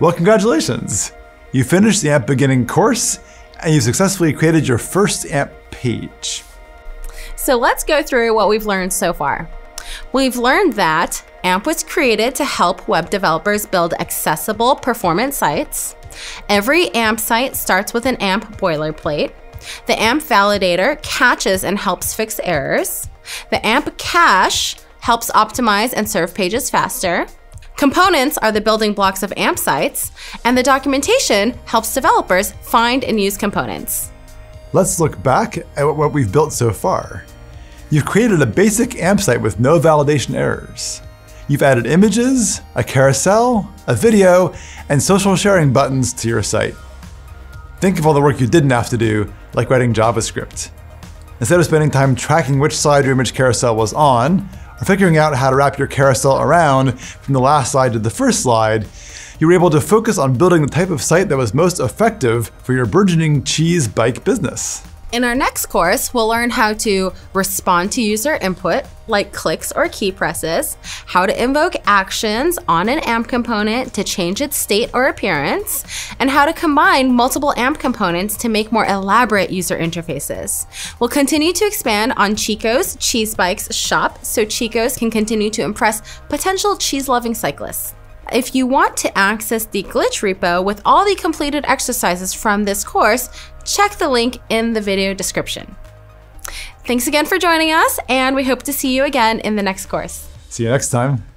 Well, congratulations! You finished the AMP beginning course and you successfully created your first AMP page. So let's go through what we've learned so far. We've learned that AMP was created to help web developers build accessible performant sites. Every AMP site starts with an AMP boilerplate. The AMP validator catches and helps fix errors. The AMP cache helps optimize and serve pages faster. Components are the building blocks of AMP sites, and the documentation helps developers find and use components. Let's look back at what we've built so far. You've created a basic AMP site with no validation errors. You've added images, a carousel, a video, and social sharing buttons to your site. Think of all the work you didn't have to do, like writing JavaScript. Instead of spending time tracking which side your image carousel was on, or figuring out how to wrap your carousel around from the last slide to the first slide, you were able to focus on building the type of site that was most effective for your burgeoning cheese bike business. In our next course, we'll learn how to respond to user input, like clicks or key presses, how to invoke actions on an AMP component to change its state or appearance, and how to combine multiple AMP components to make more elaborate user interfaces. We'll continue to expand on Chico's Cheese Bikes shop so Chico's can continue to impress potential cheese-loving cyclists. If you want to access the glitch repo with all the completed exercises from this course, check the link in the video description. Thanks again for joining us, and we hope to see you again in the next course. See you next time.